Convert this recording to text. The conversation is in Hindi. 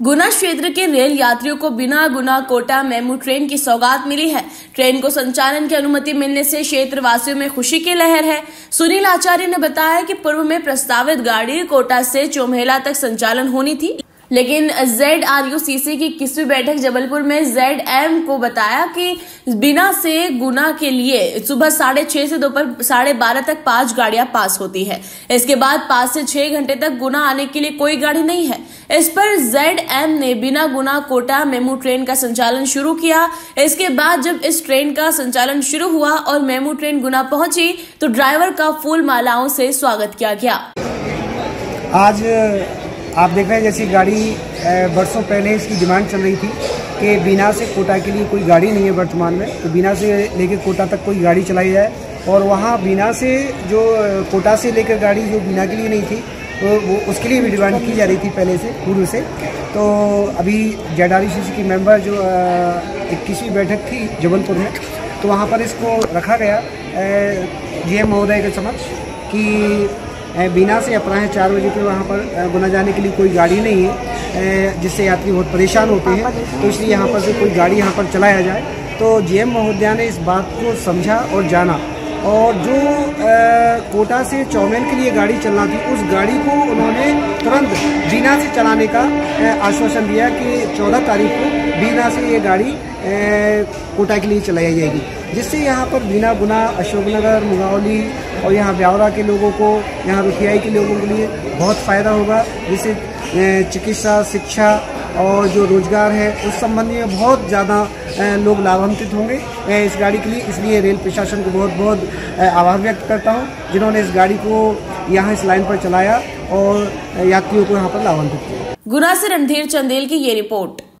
गुना क्षेत्र के रेल यात्रियों को बिना गुना कोटा मेमू ट्रेन की सौगात मिली है। ट्रेन को संचालन की अनुमति मिलने से क्षेत्र वासियों में खुशी की लहर है। सुनील आचार्य ने बताया कि पूर्व में प्रस्तावित गाड़ी कोटा से चोमेला तक संचालन होनी थी, लेकिन Z R U C C की किसवी बैठक जबलपुर में जेड एम को बताया कि बिना से गुना के लिए सुबह साढ़े छह से दोपहर साढ़े बारह तक पाँच गाड़ियाँ पास होती है। इसके बाद पाँच से छह घंटे तक गुना आने के लिए कोई गाड़ी नहीं है। इस पर जेड एम ने बिना गुना कोटा मेमू ट्रेन का संचालन शुरू किया। इसके बाद जब इस ट्रेन का संचालन शुरू हुआ और मेमू ट्रेन गुना पहुँची तो ड्राइवर का फूल मालाओं से स्वागत किया गया। आज आप देख रहे हैं जैसी गाड़ी बरसों पहले इसकी डिमांड चल रही थी कि बिना से कोटा के लिए कोई गाड़ी नहीं है वर्तमान में तो बिना से लेकर कोटा तक कोई गाड़ी चलाई जाए। और वहाँ बिना से जो कोटा से लेकर गाड़ी जो बिना के लिए नहीं थी तो वो, उसके लिए भी डिमांड की जा रही थी पहले से, पूर्व से। तो अभी जेडारी सी की मेंबर जो इक्कीसवीं बैठक थी जबलपुर में तो वहाँ पर इसको रखा गया। जी महोदय के समक्ष कि बिना से अपराह चार बजे पे वहाँ पर गुना जाने के लिए कोई गाड़ी नहीं है जिससे यात्री बहुत परेशान होते हैं। तो इसलिए यहाँ पर से कोई गाड़ी यहाँ पर चलाया जाए। तो जीएम महोदया ने इस बात को समझा और जाना। और जो कोटा से चौमेन के लिए गाड़ी चलना थी। उस गाड़ी को उन्होंने तुरंत बीना से चलाने का आश्वासन दिया कि 14 तारीख को बीना से ये गाड़ी कोटा के लिए चलाई जाएगी। जिससे यहाँ पर बीना गुना, अशोकनगर, मुगावली और यहाँ ब्यावरा के लोगों को, यहाँ रुखियाई के लोगों के लिए बहुत फ़ायदा होगा। जिससे चिकित्सा, शिक्षा और जो रोज़गार है, उस संबंधी में बहुत ज़्यादा लोग लाभान्वित होंगे। इस गाड़ी के लिए, इसलिए रेल प्रशासन को बहुत बहुत आभार व्यक्त करता हूँ, जिन्होंने इस गाड़ी को यहाँ इस लाइन पर चलाया और यात्रियों को यहाँ पर लाभान्वित किया। गुना से रणधीर चंदेल की ये रिपोर्ट।